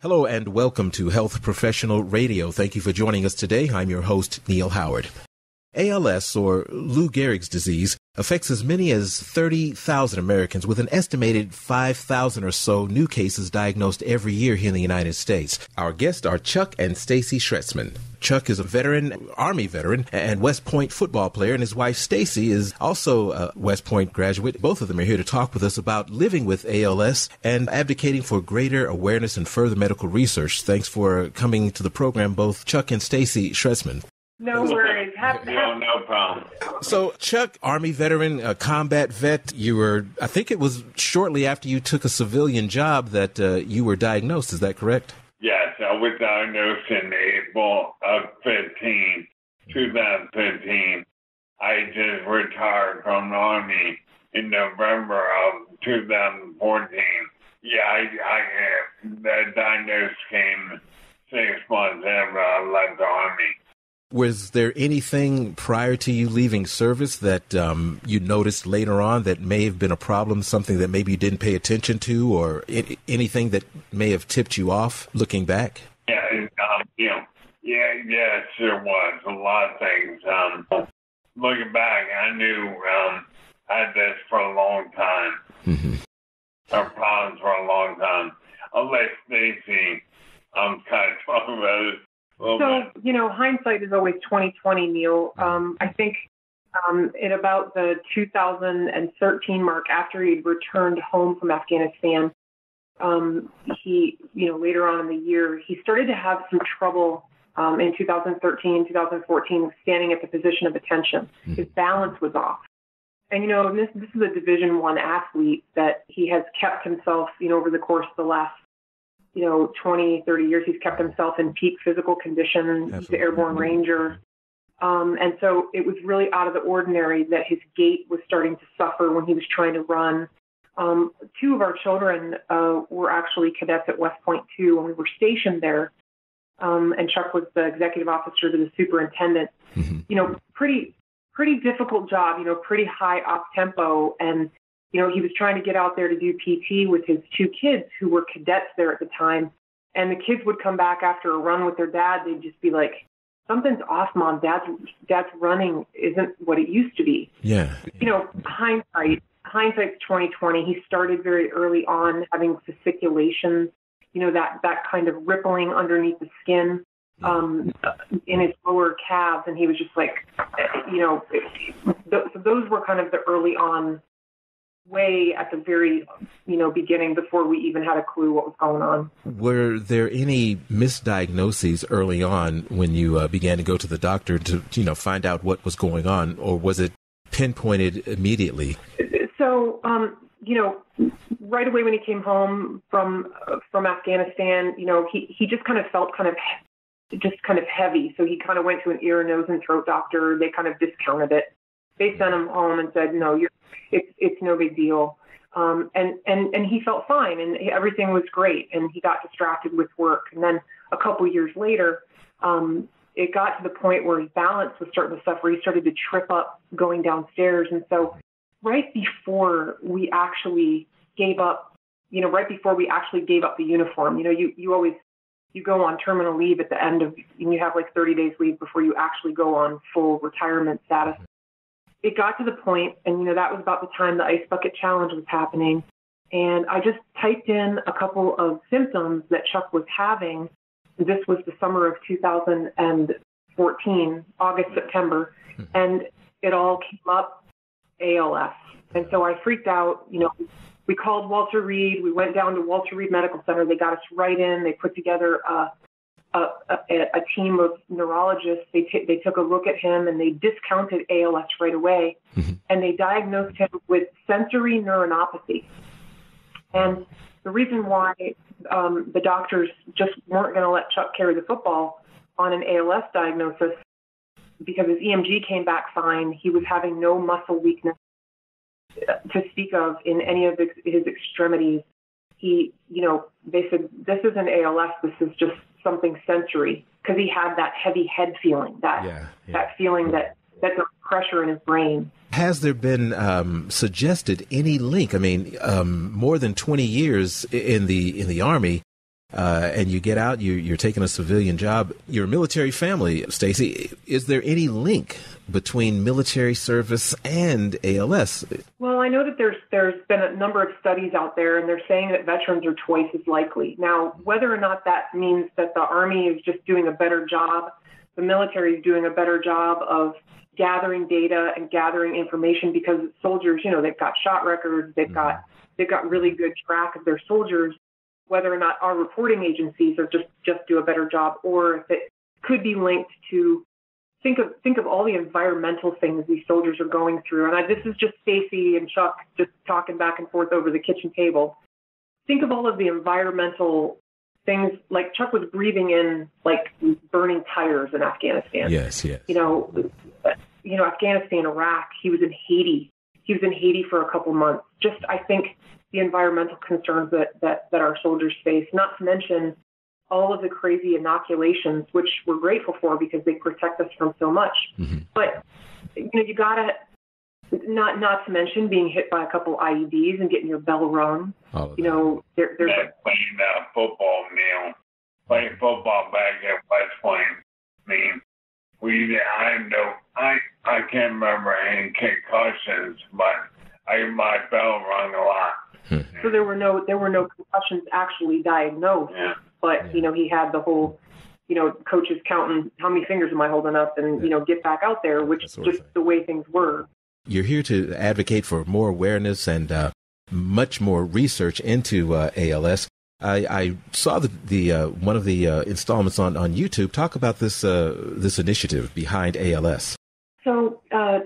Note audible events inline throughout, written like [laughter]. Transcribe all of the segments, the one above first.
Hello and welcome to Health Professional Radio. Thank you for joining us today. I'm your host, Neal Howard. ALS, or Lou Gehrig's disease, affects as many as 30,000 Americans, with an estimated 5,000 or so new cases diagnosed every year here in the United States. Our guests are Chuck and Stacy Schretzman. Chuck is a veteran, Army veteran, and West Point football player, and his wife Stacy is also a West Point graduate. Both of them are here to talk with us about living with ALS and advocating for greater awareness and further medical research. Thanks for coming to the program, both Chuck and Stacy Schretzman. [laughs] No worries. Have, No, no problem. So, Chuck, Army veteran, a combat vet, you were, I think it was shortly after you took a civilian job that uh, you were diagnosed. Is that correct? Yes, I was diagnosed in April of 15, 2015. I just retired from the Army in November of 2014. Yeah, I, I, uh, the diagnosis came six months after I left the Army. Was there anything prior to you leaving service that um, you noticed later on that may have been a problem, something that maybe you didn't pay attention to, or I- anything that may have tipped you off looking back? Yeah, um, you know, yeah, yes, there was a lot of things. Um, looking back, I knew um, I had this for a long time. hmm Our problems for a long time. I'll let Stacy um, kind of talk about it little so bit. you know, hindsight is always twenty twenty, Neal. Um, I think um, in about the 2013 mark, after he'd returned home from Afghanistan, um, he, you know, later on in the year, he started to have some trouble um, in 2013, 2014, standing at the position of attention. His balance was off. And you know, this this is a Division One athlete that he has kept himself, you know, over the course of the last, you know, 20, 30 years. He's kept himself in peak physical condition. He's Absolutely. the airborne ranger. Um, and so it was really out of the ordinary that his gait was starting to suffer when he was trying to run. Um, two of our children uh, were actually cadets at West Point too when we were stationed there. Um, and Chuck was the executive officer to the superintendent. Mhm. You know, pretty pretty difficult job. You know, pretty high up tempo, and you know he was trying to get out there to do PT with his two kids who were cadets there at the time. And the kids would come back after a run with their dad. They'd just be like, "Something's off, mom. Dad's dad's running isn't what it used to be." Yeah. you know, hindsight, hindsight's twenty twenty. He started very early on having fasciculations, you know, that that kind of rippling underneath the skin um, in his lower calves, and he was just like, you know, th- so those were kind of the early on way at the very, you know, beginning before we even had a clue what was going on. Were there any misdiagnoses early on when you uh, began to go to the doctor to, you know, find out what was going on, or was it pinpointed immediately? So, um, you know, right away when he came home from uh, from Afghanistan, you know, he he just kind of felt kind of just kind of heavy. So he kind of went to an ear, nose, and throat doctor. They kind of discounted it. They sent him home and said, "No, you're it's it's no big deal." Um, and and and he felt fine, and everything was great. And he got distracted with work. And then a couple years later, um, it got to the point where his balance was starting to suffer. He started to trip up going downstairs, and so right before we actually gave up, you know, right before we actually gave up the uniform, you know, you, you always, you go on terminal leave at the end of, and you have like 30 days leave before you actually go on full retirement status. It got to the point, and you know, that was about the time the Ice Bucket Challenge was happening. And I just typed in a couple of symptoms that Chuck was having. This was the summer of 2014, August, September, hmm. and it all came up ALS. And so I freaked out. You know, we called Walter Reed. We went down to Walter Reed Medical Center. They got us right in. They put together a, a, a, a team of neurologists. They, t- they took a look at him and they discounted ALS right away. And they diagnosed him with sensory neuronopathy. And the reason why um, the doctors just weren't going to let Chuck carry the football on an ALS diagnosis because his EMG came back fine. He was having no muscle weakness to speak of in any of his, his extremities. He, you know, they said, this isn't ALS, this is just something sensory because he had that heavy head feeling, that, Yeah, yeah. that feeling that, that the pressure in his brain. Has there been um, suggested any link? I mean, um, more than twenty years in the in the army, uh, and you get out, you, you're taking a civilian job. You're a military family, Stacy. Is there any link between military service and ALS? Well, I know that there's there's been a number of studies out there, and they're saying that veterans are twice as likely. Now, whether or not that means that the Army is just doing a better job, the military is doing a better job of gathering data and gathering information because soldiers, you know, they've got shot records, they've got mm-hmm. they've got really good track of their soldiers whether or not our reporting agencies are just just do a better job, or if it could be linked to think of think of all the environmental things these soldiers are going through. And I, this is just Stacy and Chuck just talking back and forth over the kitchen table. Think of all of the environmental things like Chuck was breathing in like burning tires in Afghanistan. Yes, yes. You know, you know Afghanistan, Iraq. He was in Haiti. He was in Haiti for a couple months. Just I think the environmental concerns that, that, that our soldiers face, not to mention all of the crazy inoculations, which we're grateful for because they protect us from so much. Mm-hmm. But you know, you gotta not not to mention being hit by a couple IEDs and getting your bell rung. You know, there, there's that playing uh, football, Neal. Playing football back at West Point. I mean, we I know I I can't remember any concussions, but I my bell rung a lot. So there were no there were no concussions actually diagnosed, yeah. but yeah. you know he had the whole, you know, coaches counting how many fingers am I holding up, and yeah. you know get back out there, which is just the way things were. You're here to advocate for more awareness and uh, much more research into uh, ALS. I, I, saw the, the uh, one of the uh, installments on, on YouTube. Talk about this uh, this initiative behind ALS. So, uh,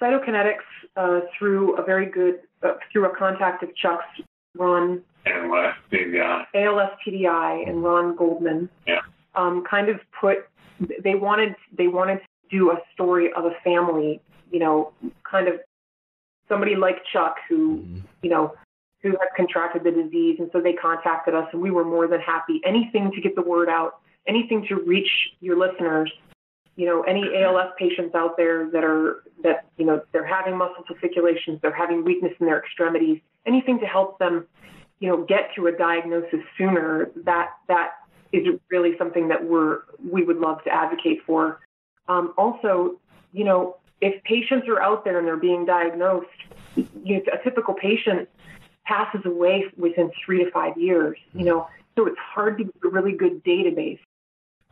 Cytokinetics, uh, through a very good uh, through a contact of Chuck's, Ron ALS TDI, ALS TDI, and Ron Goldman. Yeah. Um, kind of put they wanted they wanted to do a story of a family, you know, kind of somebody like Chuck who, mm-hmm. you know, who had contracted the disease, and so they contacted us, and we were more than happy. Anything to get the word out, anything to reach your listeners you know, any ALS patients out there that are that you know they're having muscle fasciculations, they're having weakness in their extremities, anything to help them, you know, get to a diagnosis sooner. That that is really something that we're we would love to advocate for. Um, also, you know, if patients are out there and they're being diagnosed, you know, a typical patient passes away within three to five years. You know, so it's hard to get a really good database.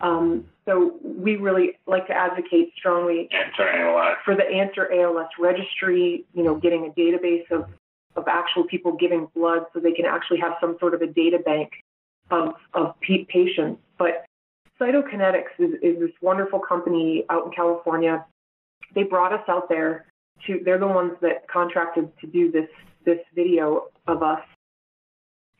Um, so we really like to advocate strongly for the Answer ALS registry, you know, getting a database of, of actual people giving blood so they can actually have some sort of a data bank of, of patients. But Cytokinetics is, is this wonderful company out in California. They brought us out there to, they're the ones that contracted to do this, this video of us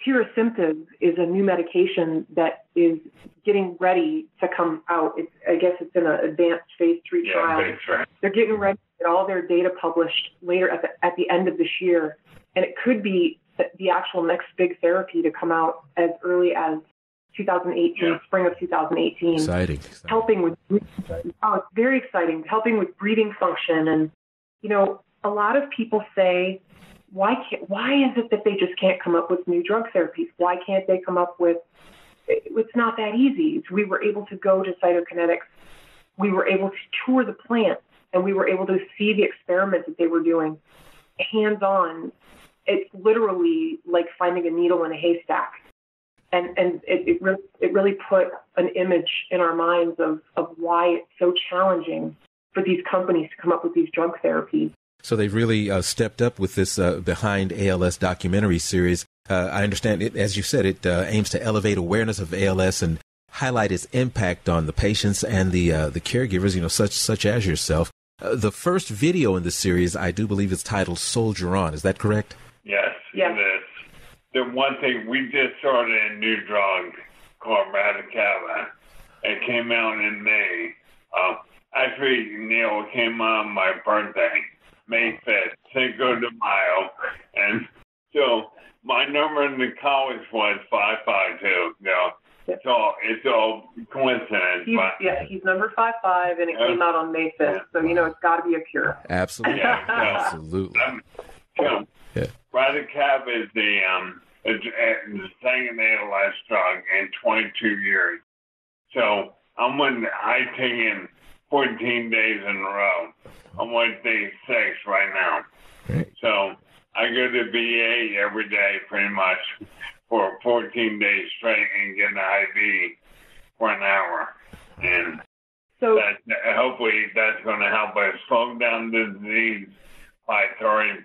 Tirasemtiv is a new medication that is getting ready to come out. It's, I guess it's in an advanced phase three yeah, trial. Right. They're getting ready to get all their data published later at the, at the end of this year. And it could be the actual next big therapy to come out as early as 2018, yeah. spring of 2018. Exciting. exciting. Helping with, oh, it's very exciting. Helping with breathing function. And, you know, a lot of people say, why can't, why is it that they just can't come up with new drug therapies? Why can't they come up with it's not that easy. We were able to go to cytokinetics. We were able to tour the plant and we were able to see the experiments that they were doing hands on. It's literally like finding a needle in a haystack. And, and it, it, really, it really put an image in our minds of, of why it's so challenging for these companies to come up with these drug therapies. So they've really uh, stepped up with this uh, Behind ALS documentary series. Uh, I understand it, as you said, it uh, aims to elevate awareness of ALS and highlight its impact on the patients and the uh, the caregivers, you know, such such as yourself. Uh, the first video in the series, I do believe, is titled "Soldier On." Is that correct? Yes, yes. it is. The one thing we just started a new drug called Radicava. It came out in May. actually, Neal came on my birthday. May 5th, Cinco de Mayo. And so my number in the college was 552. You know, it's all, it's all coincidence. He's, but, yeah, he's number five five, and it uh, came out on May 5th. Yeah. So, you know, it's got to be a cure. Absolutely. Yeah, Absolutely. Um, you know, yeah. Radicava is the, um, It's, it's the second ALS drug in 22 years. So I'm on, I take taken 14 days in a row. I'm on day six right now. Right. So I go to VA every day pretty much for 14 days straight and get an IV for an hour. And So that, hopefully that's going to help us slow down the disease by 30%.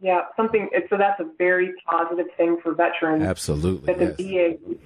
yeah, something. So that's a very positive thing for veterans. Absolutely. that the yes. VA,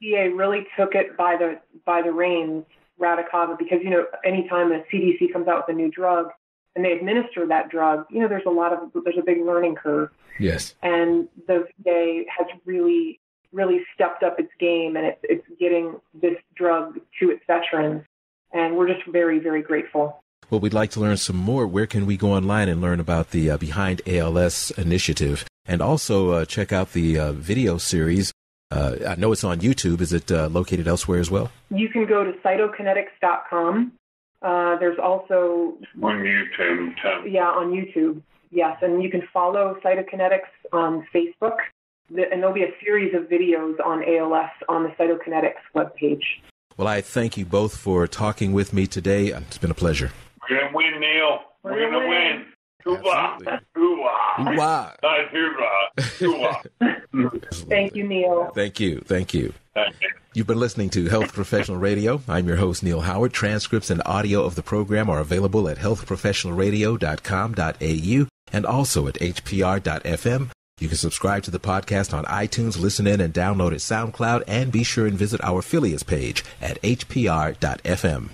the VA really took it by the by the reins, Radicava, because you know anytime the CDC comes out with a new drug and they administer that drug, you know there's a lot of there's a big learning curve, Yes. and the VA has really really stepped up its game and it's it's getting this drug to its veterans, and we're just very very grateful. Well, we'd like to learn some more. Where can we go online and learn about the uh, Behind ALS initiative? And also uh, check out the uh, video series. Uh, I know it's on YouTube. Is it uh, located elsewhere as well? You can go to cytokinetics.com. Uh, there's also on YouTube. So Yeah, on YouTube. Yes, and you can follow Cytokinetics on Facebook, and there'll be a series of videos on ALS on the Cytokinetics webpage. Well, I thank you both for talking with me today. It's been a pleasure. we're going to win, Neal. We're, We're going to gonna win. Hoorah. Absolutely. Hoorah. Wow. Not hoorah. Hoorah. [laughs] Thank you, Neal. Thank you. Thank you. Thank you. You've been listening to Health Professional Radio. I'm your host, Neal Howard. Transcripts and audio of the program are available at healthprofessionalradio.com.au and also at hpr.fm. You can subscribe to the podcast on iTunes, listen in and download at SoundCloud, and be sure and visit our affiliates page at hpr.fm.